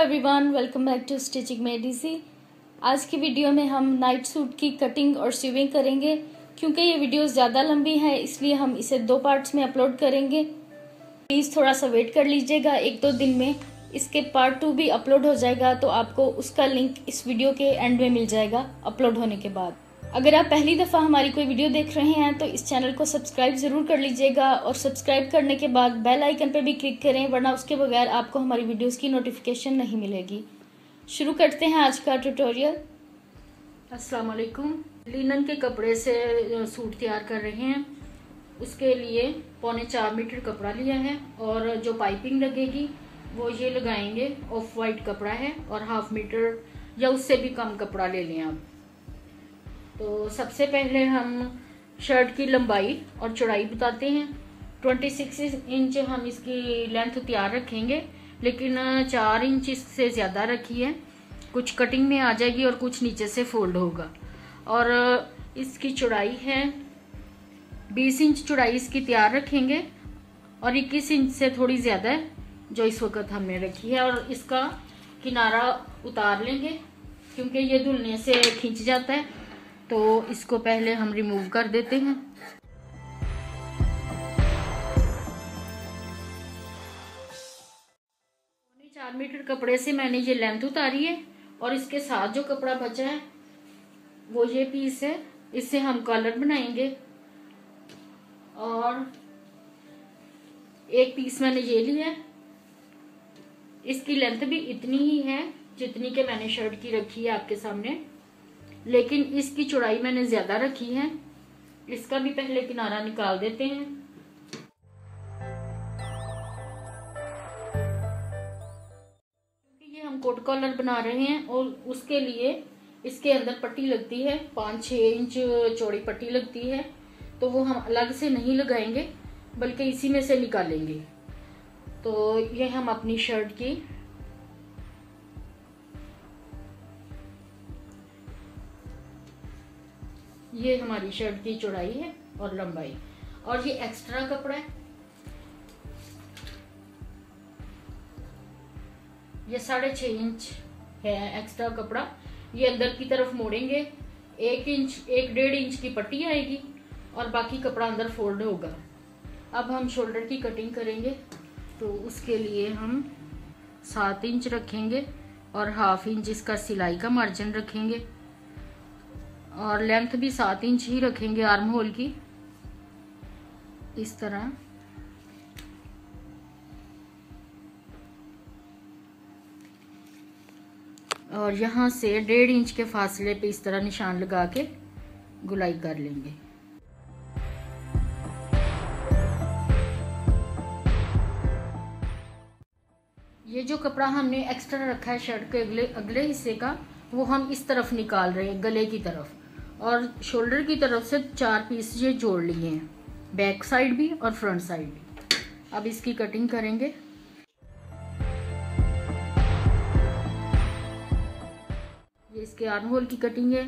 Everyone welcome back to stitching Medici आज की video में हम नाइट सूट की कटिंग और स्विविंग करेंगे, क्योंकि ये वीडियो ज़्यादा लंबी है, इसलिए हम इसे दो पार्ट्स में अपलोड करेंगे। प्लीज़ थोड़ा सा वेट कर लीजिएगा, एक दो दिन में इसके पार्ट टू भी अपलोड हो जाएगा तो आपको उसका लिंक इस वीडियो के एंड में मिल जाएगा अपलोड होने के बाद। अगर आप पहली दफ़ा हमारी कोई वीडियो देख रहे हैं तो इस चैनल को सब्सक्राइब ज़रूर कर लीजिएगा और सब्सक्राइब करने के बाद बेल आइकन पर भी क्लिक करें, वरना उसके बगैर आपको हमारी वीडियोस की नोटिफिकेशन नहीं मिलेगी। शुरू करते हैं आज का ट्यूटोरियल। अस्सलाम वालेकुम लिनन के कपड़े से सूट तैयार कर रहे हैं। उसके लिए पौने चार मीटर कपड़ा लिया है और जो पाइपिंग लगेगी, वो ये लगाएँगे। ऑफ़ वाइट कपड़ा है और हाफ़ मीटर या उससे भी कम कपड़ा ले लें आप। तो सबसे पहले हम शर्ट की लंबाई और चौड़ाई बताते हैं। 26 इंच हम इसकी लेंथ तैयार रखेंगे, लेकिन चार इंच इससे ज़्यादा रखी है कुछ कटिंग में आ जाएगी और कुछ नीचे से फोल्ड होगा। और इसकी चौड़ाई है 20 इंच चौड़ाई इसकी तैयार रखेंगे। और 21 इंच से थोड़ी ज़्यादा है जो इस वक्त हमने रखी है, और इसका किनारा उतार लेंगे, क्योंकि ये धुलने से खींच जाता है। तो इसको पहले हम रिमूव कर देते हैं। चार मीटर कपड़े से मैंने ये लेंथ उतारी है और इसके साथ जो कपड़ा बचा है, वो ये पीस है। इससे हम कॉलर बनाएँगे। और एक पीस मैंने ये लिया है। इसकी लेंथ भी इतनी ही है जितनी के मैंने शर्ट की रखी है आपके सामने। लेकिन इसकी चौड़ाई मैंने ज़्यादा रखी है। इसका भी पहले किनारा निकाल देते हैं। ये हम कोट कॉलर बना रहे हैं और उसके लिए इसके अंदर पट्टी लगती है, पाँच छः इंच चौड़ी पट्टी लगती है तो वो हम अलग से नहीं लगाएँगे, बल्कि इसी में से निकालेंगे। तो ये हम अपनी शर्ट की ये हमारी शर्ट की चौड़ाई है और लंबाई। और ये एक्स्ट्रा कपड़ा है। ये साढ़े छ इंच है एक्स्ट्रा कपड़ा। ये अंदर की तरफ़ मोड़ेंगे। एक इंच, एक डेढ़ इंच की पट्टी आएगी और बाकी कपड़ा अंदर फोल्ड होगा। अब हम शोल्डर की कटिंग करेंगे। तो उसके लिए हम सात इंच रखेंगे और हाफ़ इंच इसका सिलाई का मार्जिन रखेंगे। और लेंथ भी सात इंच ही रखेंगे आर्म होल की। इस तरह। और यहाँ से डेढ़ इंच के फासले पे इस तरह निशान लगा के गुलाई कर लेंगे। ये जो कपड़ा हमने एक्स्ट्रा रखा है शर्ट के अगले अगले हिस्से का, वो हम इस तरफ़ निकाल रहे हैं, गले की तरफ़। और शोल्डर की तरफ़ से चार पीस ये जोड़ लिए हैं। बैक साइड भी और फ्रंट साइड भी। अब इसकी कटिंग करेंगे। ये इसके आर्म होल की कटिंग है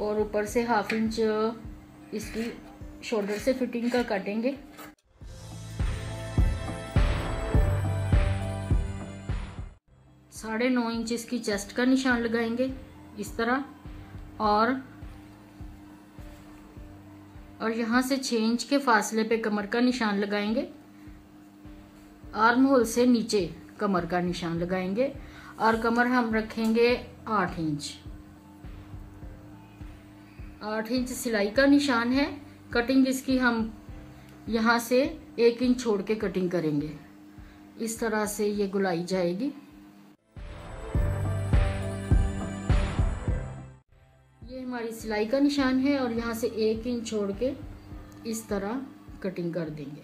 और ऊपर से हाफ़ इंच इसकी शोल्डर से फिटिंग का काटेंगे। साढ़े नौ इंच इसकी चेस्ट का निशान लगाएँगे इस तरह और और यहाँ से छः इंच के फासले पे कमर का निशान लगाएँगे। आर्म होल से नीचे कमर का निशान लगाएँगे और कमर हम रखेंगे आठ इंच। आठ इंच सिलाई का निशान है। कटिंग इसकी हम यहाँ से एक इंच छोड़ के कटिंग करेंगे। इस तरह से ये गुलाई जाएगी। हमारी सिलाई का निशान है और यहाँ से एक इंच छोड़ के इस तरह कटिंग कर देंगे।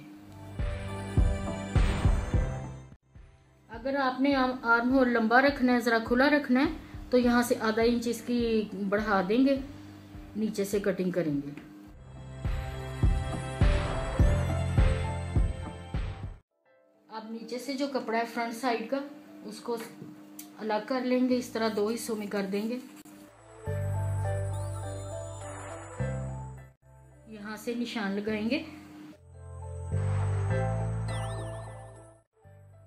अगर आपने आर्म होल लंबा रखना है, ज़रा खुला रखना है तो यहाँ से आधा इंच इसकी बढ़ा देंगे, नीचे से कटिंग करेंगे। अब नीचे से जो कपड़ा है फ्रंट साइड का, उसको अलग कर लेंगे, इस तरह दो हिस्सों में कर देंगे। से निशान लगाएँगे।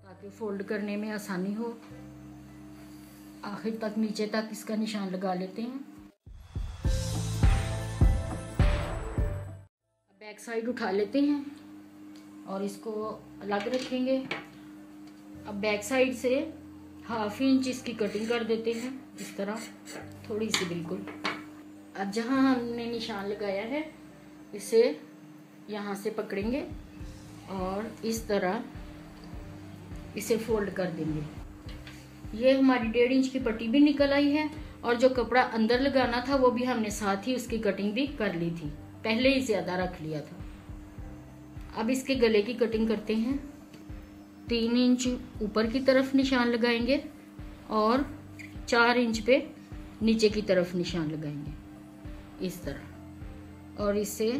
ताकि फोल्ड करने में आसानी हो। आखिर तक नीचे तक इसका निशान लगा लेते हैं। बैक साइड उठा लेते हैं और इसको अलग रखेंगे। अब बैक साइड से हाफ़ इंच इसकी कटिंग कर देते हैं, इस तरह, थोड़ी सी बिल्कुल। अब जहाँ हमने निशान लगाया है इसे यहाँ से पकड़ेंगे और इस तरह इसे फोल्ड कर देंगे। ये हमारी डेढ़ इंच की पट्टी भी निकल आई है और जो कपड़ा अंदर लगाना था वो भी हमने साथ ही उसकी कटिंग भी कर ली थी। पहले ही ज़्यादा रख लिया था। अब इसके गले की कटिंग करते हैं। तीन इंच ऊपर की तरफ़ निशान लगाएँगे और चार इंच पे नीचे की तरफ़ निशान लगाएँगे। इस तरह। और इसे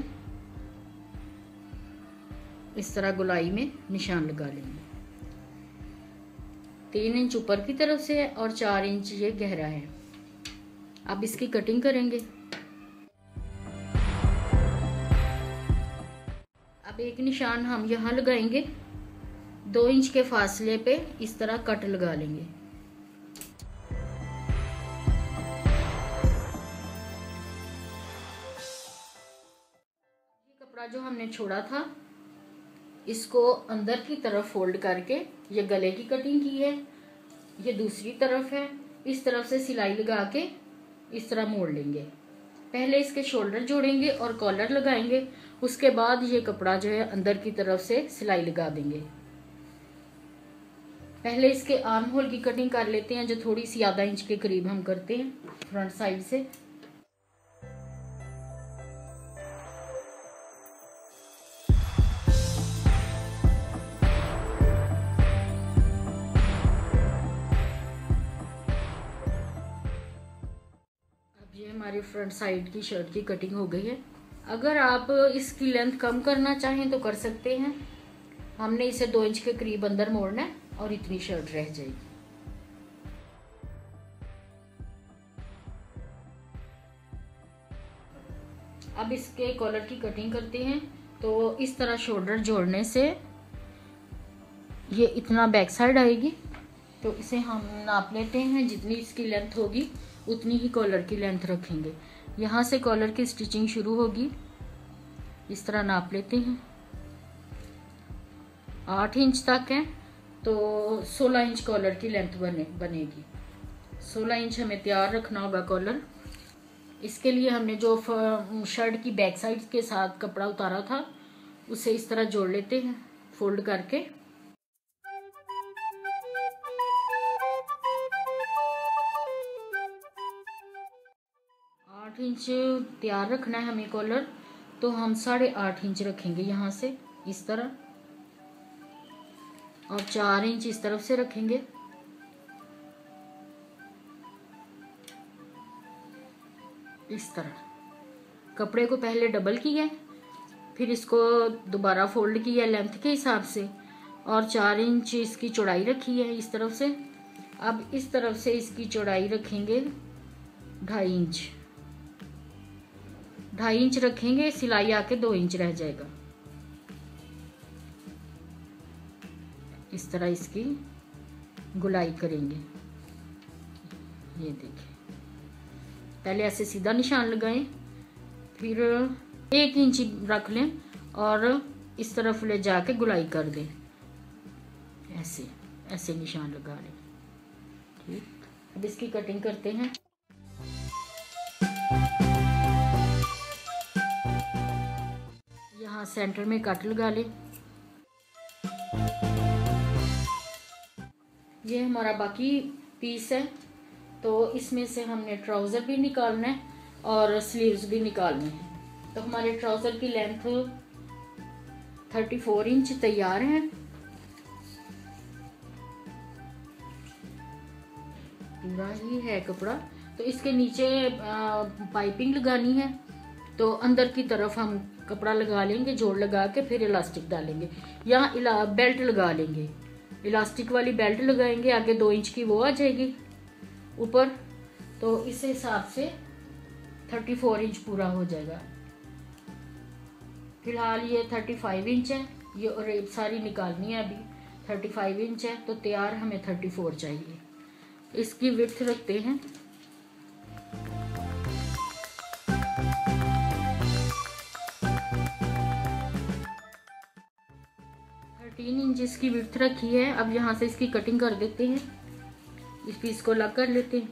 इस तरह गुलाई में निशान लगा लेंगे। तीन इंच ऊपर की तरफ़ से है और चार इंच ये गहरा है। अब इसकी कटिंग करेंगे। अब एक निशान हम यहाँ लगाएँगे। दो इंच के फासले पे इस तरह कट लगा लेंगे। जो हमने छोड़ा था, इसको अंदर की तरफ़ फोल्ड करके, ये गले की कटिंग की है, ये दूसरी तरफ़ है, इस तरफ़ से सिलाई लगा के इस तरह मोड़ लेंगे। पहले इसके शोल्डर जोड़ेंगे और कॉलर लगाएँगे, उसके बाद ये कपड़ा जो है अंदर की तरफ़ से सिलाई लगा देंगे। पहले इसके आर्म होल की कटिंग कर लेते हैं, जो थोड़ी सी आधा इंच के करीब हम करते हैं फ्रंट साइड से। हमारी फ्रंट साइड की शर्ट की कटिंग हो गई है। अगर आप इसकी लेंथ कम करना चाहें तो कर सकते हैं। हमने इसे दो इंच के करीब अंदर मोड़ना है और इतनी शर्ट रह जाएगी। अब इसके कॉलर की कटिंग करते हैं। तो इस तरह शोल्डर जोड़ने से ये इतना बैक साइड आएगी। तो इसे हम नाप लेते हैं जितनी इसकी लेंथ होगी। उतनी ही कॉलर की लेंथ रखेंगे। यहाँ से कॉलर की स्टिचिंग शुरू होगी। इस तरह नाप लेते हैं। आठ इंच तक है तो सोलह इंच कॉलर की लेंथ बने, बनेगी। सोलह इंच हमें तैयार रखना होगा कॉलर इसके लिए हमने जो शर्ट की बैक साइड के साथ कपड़ा उतारा था, उसे इस तरह जोड़ लेते हैं फोल्ड करके। आठ इंच तैयार रखना है हमें कॉलर तो हम साढ़े आठ इंच रखेंगे यहाँ से, इस तरह। और चार इंच इस तरफ़ से रखेंगे। इस तरह। कपड़े को पहले डबल किया फिर इसको दोबारा फोल्ड किया लेंथ के हिसाब से, और चार इंच इसकी चौड़ाई रखी है इस तरफ़ से। अब इस तरफ़ से इसकी चौड़ाई रखेंगे ढाई इंच ढाई इंच रखेंगे, सिलाई आके दो इंच रह जाएगा। इस तरह इसकी गुलाई करेंगे। ये देखिए पहले ऐसे सीधा निशान लगाएँ, फिर एक इंच रख लें और इस तरफ़ ले जाके गुलाई कर दें। ऐसे ऐसे निशान लगा लें। ठीक। अब इसकी कटिंग करते हैं। यहाँ सेंटर में कट लगा लें ये हमारा बाकी पीस है तो इसमें से हमने ट्राउज़र भी निकालना है और स्लीव्स भी निकालने हैं। तो हमारे ट्राउज़र की लेंथ 34 इंच तैयार है। पूरा ही है कपड़ा। तो इसके नीचे पाइपिंग लगानी है तो अंदर की तरफ़ हम कपड़ा लगा लेंगे, जोड़ लगा के फिर इलास्टिक डालेंगे। यहाँ बेल्ट लगा लेंगे। इलास्टिक वाली बेल्ट लगाएँगे, आगे दो इंच की वो आ जाएगी, ऊपर। तो इस हिसाब से थर्टी फोर इंच पूरा हो जाएगा। फ़िलहाल ये थर्टी फाइव इंच है, ये रेप सारी निकालनी है अभी। थर्टी फाइव इंच है तो तैयार हमें थर्टी फोर चाहिए। इसकी विथ रखते हैं। थर्टीन इंच इसकी विर्थ रखी है। अब यहाँ से इसकी कटिंग कर देते हैं। इस पीस को लग कर लेते हैं।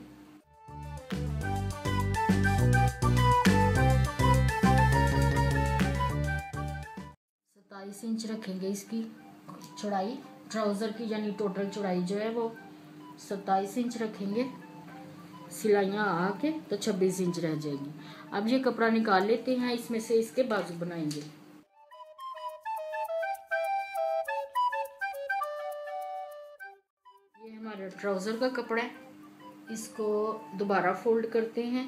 सत्ताईस इंच रखेंगे इसकी चौड़ाई। ट्राउज़र की यानी टोटल चौड़ाई जो है वो सत्ताईस इंच रखेंगे। सिलाइयाँ आके तो छब्बीस इंच रह जाएगी। अब ये कपड़ा निकाल लेते हैं। इसमें से इसके बाजू बनाएँगे। ट्राउज़र का कपड़ा है। इसको दोबारा फोल्ड करते हैं।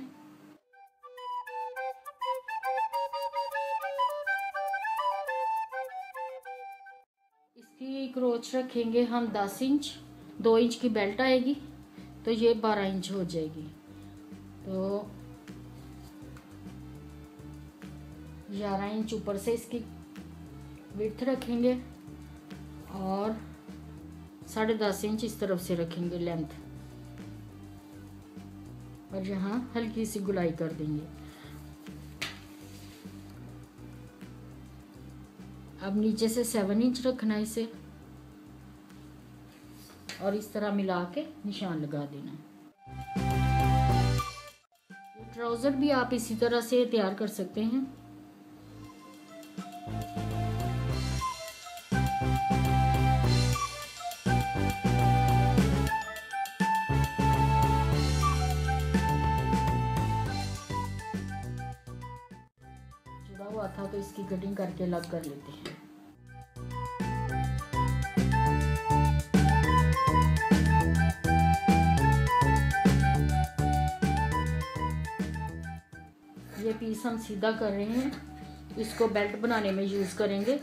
इसकी क्रोच रखेंगे हम दस इंच। दो इंच की बेल्ट आएगी तो ये बारह इंच हो जाएगी। तो ग्यारह इंच ऊपर से इसकी विर्थ रखेंगे और साढ़े दस इंच इस तरफ़ से रखेंगे लेंथ। और यहाँ हल्की सी गुलाई कर देंगे। अब नीचे से सेवन इंच रखना है इसे। और इस तरह मिला के निशान लगा देना है। ट्राउज़र भी आप इसी तरह से तैयार कर सकते हैं। था तो इसकी कटिंग करके अलग कर लेते हैं। ये पीस हम सीधा कर रहे हैं। इसको बेल्ट बनाने में यूज़ करेंगे।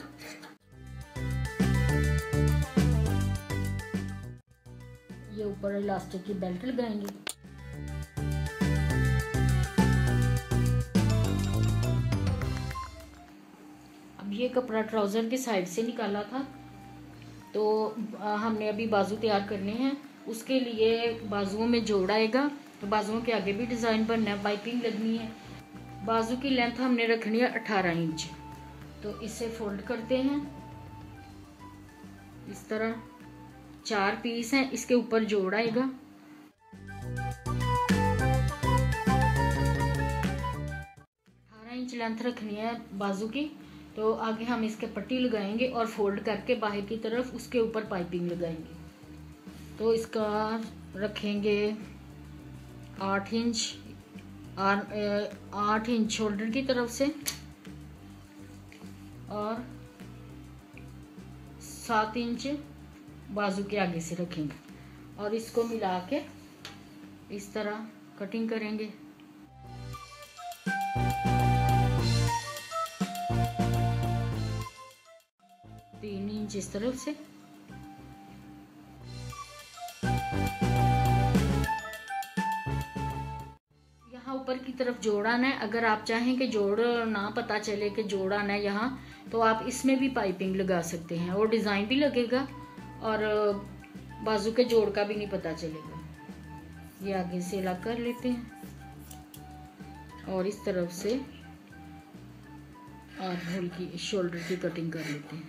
ये ऊपर इलास्टिक की बेल्ट लगाएँगे। ये कपड़ा ट्राउज़र के साइड से निकाला था। तो हमने अभी बाजू तैयार करने हैं। उसके लिए बाजुओं में जोड़ आएगा। तो बाजुओं के आगे भी डिज़ाइन बनना है। पाइपिंग लगनी है। बाजू की लेंथ हमने रखनी है अठारह इंच। तो इसे फोल्ड करते हैं। इस तरह चार पीस हैं। इसके ऊपर जोड़ आएगा। अठारह इंच लेंथ रखनी है बाजू की। तो आगे हम इसके पट्टी लगाएँगे और फोल्ड करके बाहर की तरफ़ उसके ऊपर पाइपिंग लगाएँगे। तो इसका रखेंगे आठ इंच आठ इंच शोल्डर की तरफ़ से और सात इंच बाजू के आगे से रखेंगे। और इसको मिला के इस तरह कटिंग करेंगे। इंच इस तरफ़ से यहाँ ऊपर की तरफ़ जोड़ आना है। अगर आप चाहें कि जोड़ ना पता चले कि जोड़ आना है यहाँ तो आप इसमें भी पाइपिंग लगा सकते हैं और डिज़ाइन भी लगेगा और बाजू के जोड़ का भी नहीं पता चलेगा। ये आगे से अलग कर लेते हैं और इस तरफ़ से और हल्की शोल्डर की कटिंग कर लेते हैं।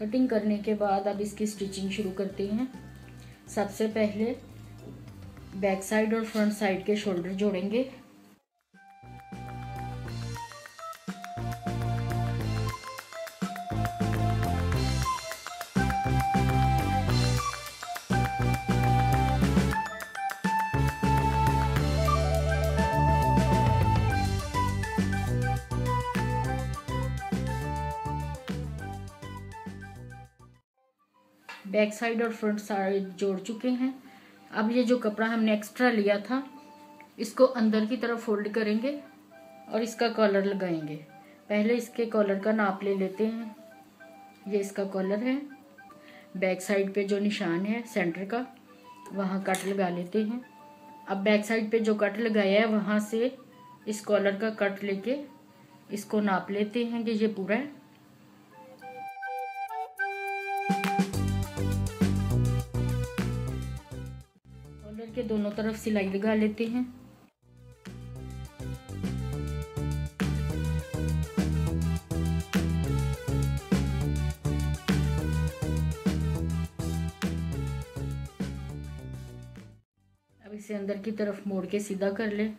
कटिंग करने के बाद अब इसकी स्टिचिंग शुरू करते हैं। सबसे पहले बैक साइड और फ्रंट साइड के शोल्डर जोड़ेंगे। बैक साइड और फ्रंट साइड जोड़ चुके हैं। अब ये जो कपड़ा हमने एक्स्ट्रा लिया था, इसको अंदर की तरफ़ फोल्ड करेंगे और इसका कॉलर लगाएँगे। पहले इसके कॉलर का नाप ले लेते हैं। ये इसका कॉलर है। बैक साइड पे जो निशान है सेंटर का, वहाँ कट लगा लेते हैं। अब बैक साइड पे जो कट लगाया है, वहाँ से इस कॉलर का कट लेके इसको नाप लेते हैं कि ये पूरा है। कॉलर के दोनों तरफ़ सिलाई लगा लेते हैं। अब इसे अंदर की तरफ़ मोड़ के सीधा कर ले।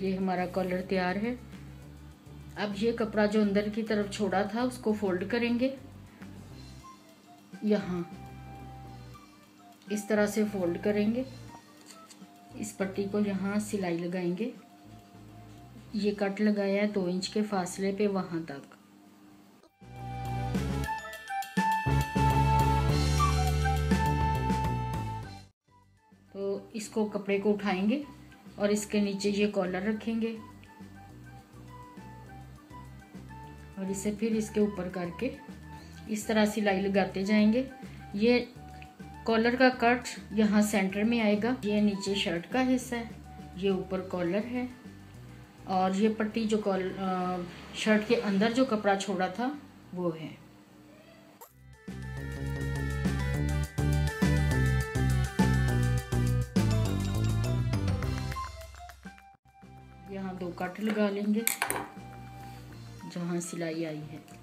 ये हमारा कॉलर तैयार है। अब ये कपड़ा जो अंदर की तरफ़ छोड़ा था, उसको फोल्ड करेंगे। यहाँ। इस तरह से फोल्ड करेंगे। इस पट्टी को यहाँ सिलाई लगाएँगे। ये कट लगाया है दो इंच के फासले पे वहाँ तक। तो इसको कपड़े को उठाएँगे और इसके नीचे ये कॉलर रखेंगे। और इसे फिर इसके ऊपर करके इस तरह सिलाई लगाते जाएँगे। ये कॉलर का कट यहाँ सेंटर में आएगा। ये नीचे शर्ट का हिस्सा है। ये ऊपर कॉलर है। और ये पट्टी जो कॉल शर्ट के अंदर जो कपड़ा छोड़ा था, वो है। यहाँ दो कट लगा लेंगे, जहाँ सिलाई आई है।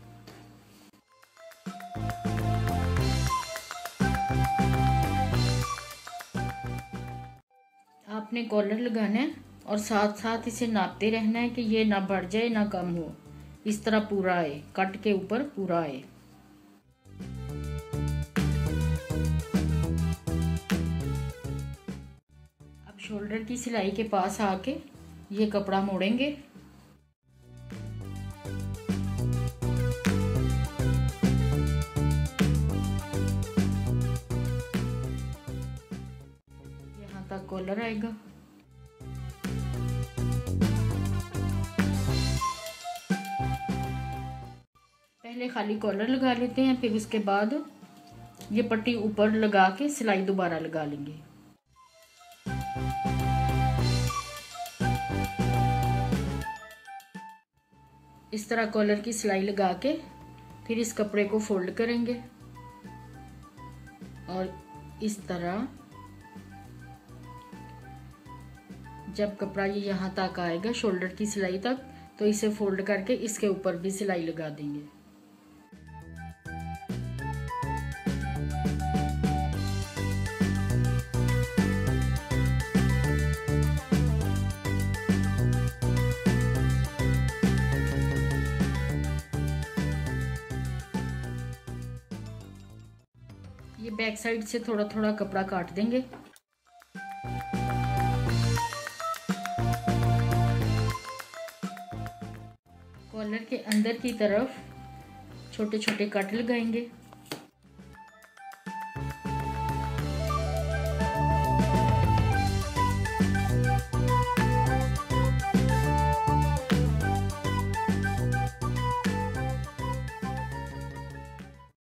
आपने कॉलर लगाना है और साथ साथ इसे नापते रहना है कि ये ना बढ़ जाए, ना कम हो। इस तरह पूरा आए, कट के ऊपर पूरा आए। अब शोल्डर की सिलाई के पास आके ये कपड़ा मोड़ेंगे। कॉलर आएगा पहले खाली कॉलर लगा लेते हैं, फिर उसके बाद ये पट्टी ऊपर लगा के सिलाई दोबारा लगा लेंगे। इस तरह कॉलर की सिलाई लगा के फिर इस कपड़े को फोल्ड करेंगे। और इस तरह जब कपड़ा ये यहाँ तक आएगा शोल्डर की सिलाई तक तो इसे फोल्ड करके इसके ऊपर भी सिलाई लगा देंगे। ये बैक साइड से थोड़ा थोड़ा कपड़ा काट देंगे। कॉलर के अंदर की तरफ़ छोटे छोटे कट लगाएँगे